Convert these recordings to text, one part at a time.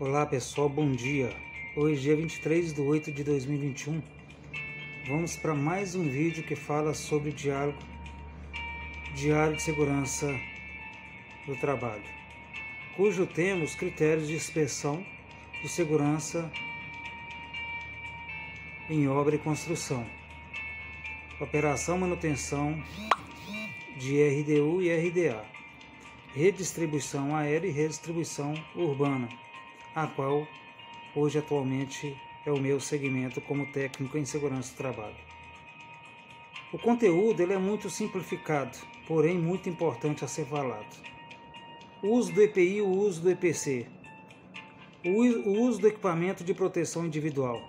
Olá pessoal, bom dia. Hoje, dia 23 de 8 de 2021, vamos para mais um vídeo que fala sobre diálogo, diário de segurança do trabalho, cujo tema os critérios de inspeção de segurança em obra e construção, operação manutenção de RDU e RDA, redistribuição aérea e redistribuição urbana a qual hoje atualmente é o meu segmento como técnico em segurança do trabalho. O conteúdo ele é muito simplificado, porém muito importante a ser falado. O uso do EPI o uso do EPC. O uso do equipamento de proteção individual.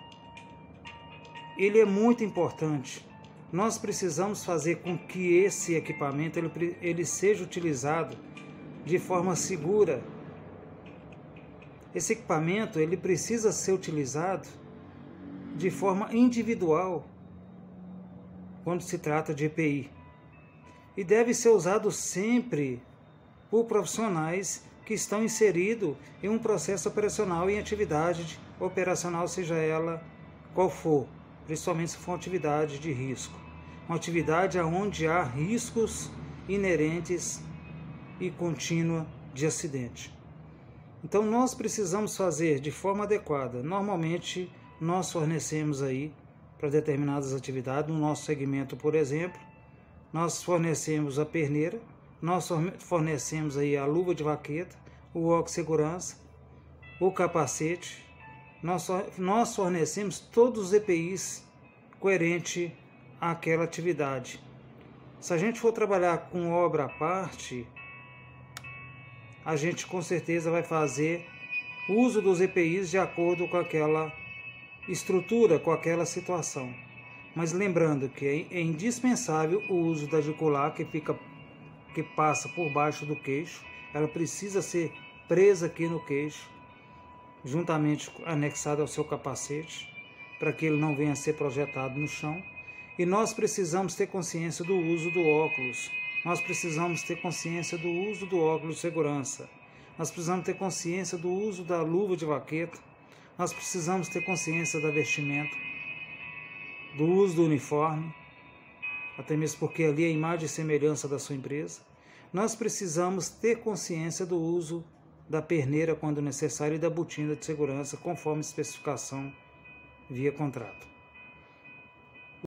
Ele é muito importante. Nós precisamos fazer com que esse equipamento ele, ele seja utilizado de forma segura esse equipamento ele precisa ser utilizado de forma individual quando se trata de EPI e deve ser usado sempre por profissionais que estão inseridos em um processo operacional em atividade operacional, seja ela qual for, principalmente se for uma atividade de risco, uma atividade onde há riscos inerentes e contínua de acidente. Então nós precisamos fazer de forma adequada. Normalmente nós fornecemos aí para determinadas atividades, no nosso segmento, por exemplo, nós fornecemos a perneira, nós fornecemos aí a luva de vaqueta, o óculos de segurança, o capacete, nós, nós fornecemos todos os EPIs coerente àquela atividade. Se a gente for trabalhar com obra à parte, a gente com certeza vai fazer uso dos EPIs de acordo com aquela estrutura, com aquela situação. Mas lembrando que é indispensável o uso da jugular que fica que passa por baixo do queixo. Ela precisa ser presa aqui no queixo, juntamente anexada ao seu capacete, para que ele não venha a ser projetado no chão. E nós precisamos ter consciência do uso do óculos, nós precisamos ter consciência do uso do óculos de segurança. Nós precisamos ter consciência do uso da luva de vaqueta. Nós precisamos ter consciência da vestimenta, do uso do uniforme, até mesmo porque ali é a imagem e semelhança da sua empresa. Nós precisamos ter consciência do uso da perneira quando necessário e da botina de segurança conforme especificação via contrato.